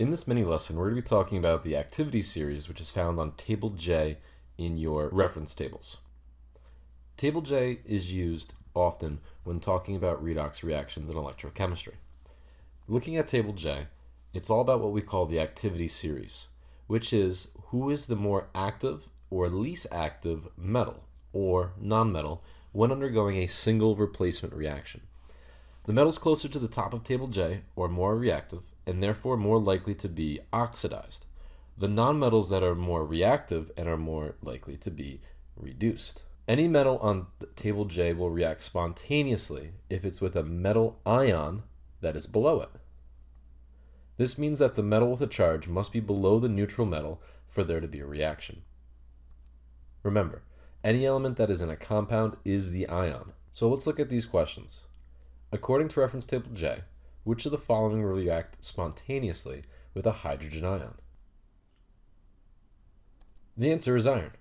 In this mini lesson, we're going to be talking about the activity series, which is found on Table J in your reference tables. Table J is used often when talking about redox reactions in electrochemistry. Looking at Table J, it's all about what we call the activity series, which is who is the more active or least active metal or nonmetal when undergoing a single replacement reaction. The metals closer to the top of Table J are more reactive and therefore more likely to be oxidized. The nonmetals that are more reactive and are more likely to be reduced. Any metal on table J will react spontaneously if it's with a metal ion that is below it. This means that the metal with a charge must be below the neutral metal for there to be a reaction. Remember, any element that is in a compound is the ion. So let's look at these questions. According to reference table J, which of the following will react spontaneously with a hydrogen ion? The answer is iron.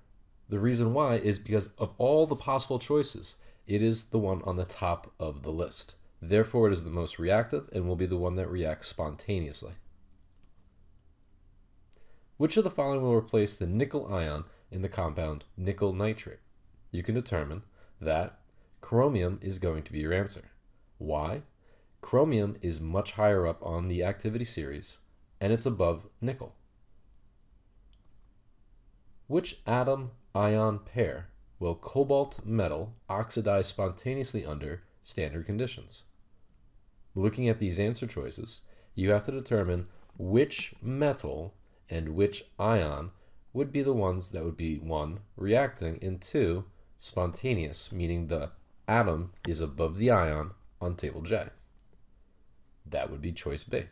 The reason why is because of all the possible choices, it is the one on the top of the list. Therefore, it is the most reactive and will be the one that reacts spontaneously. Which of the following will replace the nickel ion in the compound nickel nitrate? You can determine that chromium is going to be your answer. Why? Chromium is much higher up on the activity series, and it's above nickel. Which atom ion pair will cobalt metal oxidize spontaneously under standard conditions? Looking at these answer choices, you have to determine which metal and which ion would be the ones that would be 1. reacting and 2. spontaneous, meaning the atom is above the ion on table J. That would be choice B.